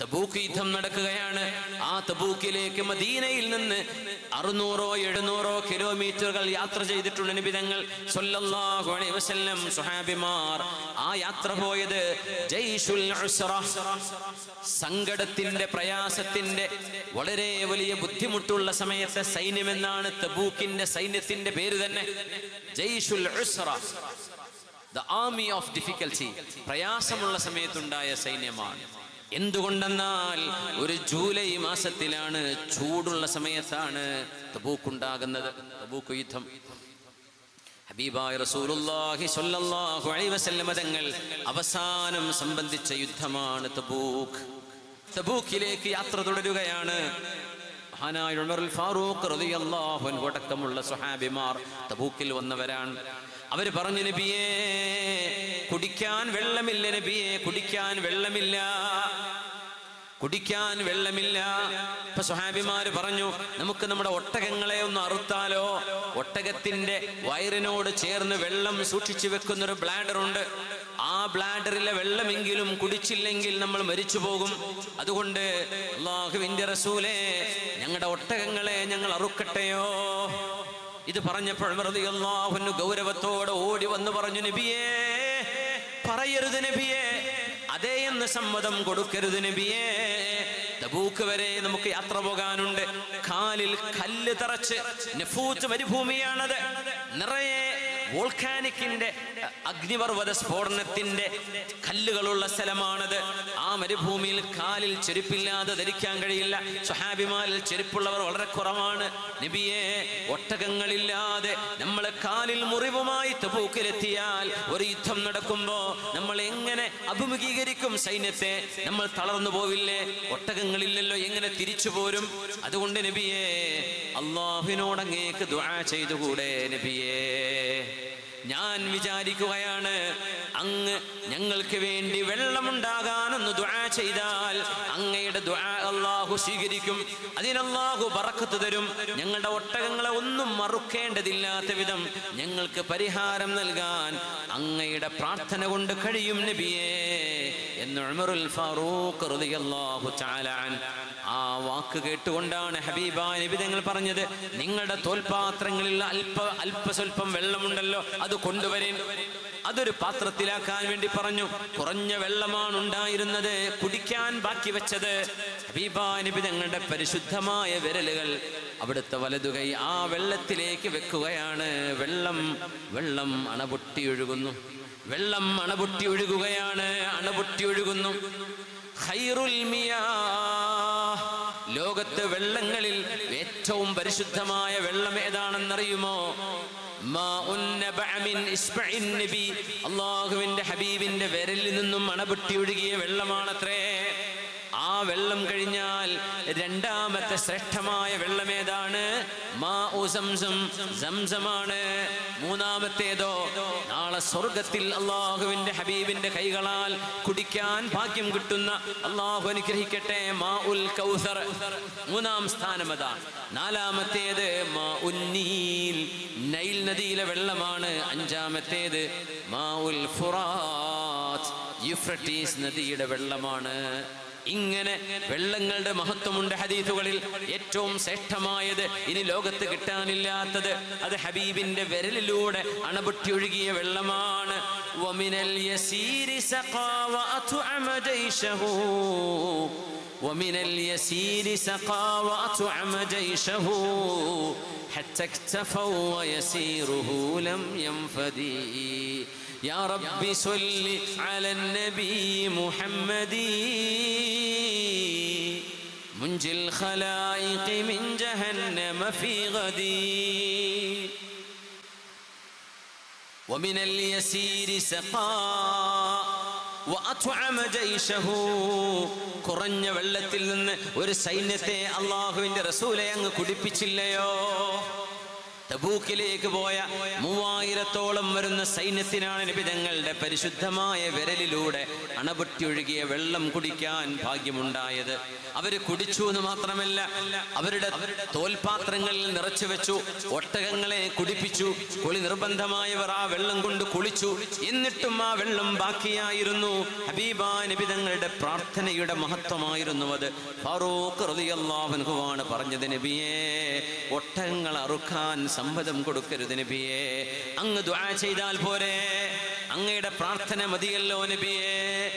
Tabuk യുദ്ധം നടക്കുകയാണ്. ആ തബൂക്കിലേക്ക് മദീനയിൽ നിന്ന് അറുന്നൂറോ എഴുന്നൂറോ കിലോമീറ്ററുകൾ യാത്ര ചെയ്തിട്ടുണ്ട് നിബിതങ്ങൾ അലൈഹി വസല്ലം സുഹാബിമാർ ആ യാത്ര പോയത് സങ്കടത്തിന്റെ പ്രയാസത്തിന്റെ വളരെ വലിയ ബുദ്ധിമുട്ടുള്ള സമയത്തെ സൈന്യമെന്നാണ് തബൂക്കിന്റെ സൈന്യത്തിന്റെ പേര് തന്നെ. ജയ്ഷുൽ ദ ആർമി ഓഫ് ഡിഫിക്കൽറ്റി പ്രയാസമുള്ള സമയത്തുണ്ടായ സൈന്യമാണ്. എന്തുകൊണ്ടെന്നാൽ ഒരു ജൂലൈ മാസത്തിലാണ് ചൂടുള്ള സമയത്താണ് തബൂക്ക് ഉണ്ടാകുന്നത് തബൂക്ക് യുദ്ധം. ഹബീബായ റസൂലുള്ളാഹി സ്വല്ലല്ലാഹു അലൈഹി വസല്ലമ തങ്ങൾ അവസാനം സംബന്ധിച്ച യുദ്ധമാണ് തബൂക്ക്. തബൂക്കിലേക്ക് യാത്ര തുടരുകയാണ്. മഹാനായ ഉമറുൽ ഫാറൂഖ് റളിയല്ലാഹു അടക്കമുള്ള സ്വഹാബിമാർ തബൂക്കിൽ വന്നവരാണ്. അവർ പറഞ്ഞു നബിയേ കുടിക്കാൻ വെള്ളമില്ല നബിയെ കുടിക്കാൻ വെള്ളമില്ല. കുടിക്കാൻ വെള്ളമില്ല. ഇപ്പൊ സ്വഹാബിമാര് പറഞ്ഞു നമുക്ക് നമ്മുടെ ഒട്ടകങ്ങളെ ഒന്ന് അറുത്താലോ? ഒട്ടകത്തിന്റെ വയറിനോട് ചേർന്ന് വെള്ളം സൂക്ഷിച്ചു വെക്കുന്ന ഒരു ബ്ലാഡർ ഉണ്ട് ആ ബ്ലാഡറിലെ വെള്ളമെങ്കിലും കുടിച്ചില്ലെങ്കിൽ നമ്മൾ മരിച്ചു പോകും. അതുകൊണ്ട് അള്ളാഹുവിന്റെ റസൂലേ ഞങ്ങളുടെ ഒട്ടകങ്ങളെ ഞങ്ങൾ അറുക്കട്ടെയോ? ഇത് പറഞ്ഞപ്പോൾ ഗൗരവത്തോടെ ഓടി വന്ന് പറഞ്ഞു നബിയേ പറയരുത് നബിയേ. അതേ എന്ന് സമ്മതം കൊടുക്കരുത് നബിയേ. തബൂക്ക് വരെ നമുക്ക് യാത്ര പോകാനുണ്ട്. കാലിൽ കല്ല് തറച്ച് നഫൂത്ത് മരുഭൂമിയാണത്. നിറയെ വോൾക്കാനിക്കിന്റെ അഗ്നിപർവത സ്ഫോടനത്തിന്റെ കല്ലുകളുള്ള സ്ഥലമാണത്. ആ മരുഭൂമിയിൽ കാലിൽ ചെരുപ്പില്ലാതെ ധരിക്കാൻ കഴിയില്ല. സുഹാബിമാരിൽ ചെരുപ്പുള്ളവർ വളരെ കുറവാണ്. നബിയെ ഒട്ടകങ്ങളില്ലാതെ നമ്മളെ കാലിൽ മുറിവുമായി തപൂക്കിലെത്തിയാൽ ഒരു യുദ്ധം നടക്കുമ്പോ നമ്മൾ എങ്ങനെ അഭിമുഖീകരിക്കും സൈന്യത്തെ? നമ്മൾ തളർന്നു പോവില്ലേ? ഒട്ടകങ്ങളില്ലല്ലോ എങ്ങനെ തിരിച്ചു പോരും? അതുകൊണ്ട് നബിയെ അള്ളാഹുവിനോടങ്ങേക്ക് ദുആ ചെയ്തുകൂടെ നബിയേ. വിചാരിക്കുകയാണ്. അങ്ങ് ഞങ്ങൾക്ക് വേണ്ടി വെള്ളമുണ്ടാകാനൊന്ന് ദുആ ചെയ്താൽ അങ്ങയുടെ ദുആ അള്ളാഹു സ്വീകരിക്കും. അതിനല്ലാഹു ബർക്കത്ത് തരും. ഞങ്ങളുടെ ഒട്ടകങ്ങളെ ഒന്നും മറുക്കേണ്ടതില്ലാത്ത വിധം ഞങ്ങൾക്ക് പരിഹാരം നൽകാൻ അങ്ങയുടെ പ്രാർത്ഥന കൊണ്ട് കഴിയും നബിയേ. എന്ന് ഉമറുൽ ഫാറൂഖ് റളിയല്ലാഹു തആല ആ വാക്ക് കേട്ടുകൊണ്ടാണ് ഹബീബ നബി തങ്ങൾ പറഞ്ഞത്. നിങ്ങളുടെ തോൽപാത്രങ്ങളിൽ അല്പ അല്പസ്വല്പം വെള്ളമുണ്ടല്ലോ അത് കൊണ്ടുവരേൻ. അതൊരു പാത്രത്തിലാക്കാൻ വേണ്ടി പറഞ്ഞു. കുറഞ്ഞ വെള്ളമാണ് ഉണ്ടായിരുന്നത് കുടിക്കാൻ ബാക്കി വെച്ചത്. ഹബീബ നബി തങ്ങളുടെ പരിശുദ്ധമായ വിരലുകൾ അവിടുത്തെ വലതുകൈ ആ വെള്ളത്തിലേക്ക് വെക്കുകയാണ്. വെള്ളം വെള്ളം അണപൊട്ടി ഒഴുകുന്നു. വെള്ളം അണപൊട്ടി ഒഴുകുകയാണ് അണപൊട്ടി ഒഴുകുന്നു. ലോകത്ത് വെള്ളങ്ങളിൽ ഏറ്റവും പരിശുദ്ധമായ വെള്ളം ഏതാണെന്നറിയുമോ. അള്ളാഹുവിന്റെ ഹബീബിന്റെ വിരലിൽ നിന്നും അണപൊട്ടി ഒഴുകിയ വെള്ളമാണത്രേ ആ വെള്ളം കഴിഞ്ഞാൽ രണ്ടാമത്തെ ശ്രേഷ്ഠമായ വെള്ളം ഏതാണ്? സംസം മൂന്നാമത്തേതോ നാളെ സ്വർഗത്തിൽ അള്ളാഹുവിന്റെ ഹബീബിന്റെ കൈകളാൽ കുടിക്കാൻ ഭാഗ്യം കിട്ടുന്ന അള്ളാഹു അനുഗ്രഹിക്കട്ടെ. മാ ഉൽ കൗസർ. മൂന്നാം സ്ഥാനം അതാണ് നാലാമത്തേത് മാ ഉന്നീൽ നൈൽ നദിയിലെ വെള്ളമാണ്. അഞ്ചാമത്തേത് മാ ഉൽ ഫുറാത്ത്. യുഫ്രട്ടീസ് നദിയുടെ വെള്ളമാണ്. ഇങ്ങനെ വെള്ളങ്ങളുടെ മഹത്വമുണ്ട് ഹദീസുകളിൽ ഏറ്റവും ശ്രേഷ്ഠമായത് ഇനി ലോകത്ത് കിട്ടാനില്ലാത്തത് അത് ഹബീബിന്റെ വിരലിലൂടെ അണപൊട്ടി ഒഴുകിയ വെള്ളമാണ് ومن اليسير سقى وأطعم جيشه ومن اليسير سقى وأطعم جيشه حتى اكتفوا ويسيره لم ينفدي يا رب صل على النبي محمد منجي الخلائق من جهنم في غدي ومن اليسير سقى وأطعم جيشه കുറഞ്ഞ വെള്ളത്തിൽ നിന്ന് ഒരു സൈന്യത്തെ അള്ളാഹുവിന്റെ റസൂലെ അങ്ങ് കുടിപ്പിച്ചില്ലയോ തബൂക്കിലേക്ക് പോയ മൂവായിരത്തോളം വരുന്ന സൈന്യത്തിനാണ് നബി തങ്ങളുടെ പരിശുദ്ധമായ വിരലിലൂടെ അണപൊട്ടിയൊഴുകിയ വെള്ളം കുടിക്കാൻ ഭാഗ്യമുണ്ടായത്. അവർ കുടിച്ചു എന്ന് മാത്രമല്ല അവരുടെ തോൽപാത്രങ്ങളിൽ നിറച്ചു വെച്ചു ഒട്ടകങ്ങളെ കുടിപ്പിച്ചു കുളി നിർബന്ധമായവർ ആ വെള്ളം കൊണ്ട് കുളിച്ചു. എന്നിട്ടും ആ വെള്ളം ബാക്കിയായിരുന്നു. ഹബീബ നബി തങ്ങളുടെ പ്രാർത്ഥനയുടെ മഹത്വമായിരുന്നു അത്. ഫാറൂഖ് റളിയല്ലാഹു അൻഹുവാണ് പറഞ്ഞത് നബിയേ ഒട്ടകങ്ങൾ അറുക്കാൻ സമ്മതം കൊടുക്കരുത് നബിയെ. അങ്ങ് ദുആ ചെയ്താൽ പോരെ. അങ്ങയുടെ പ്രാർത്ഥന മതിയല്ലോ നബിയേ.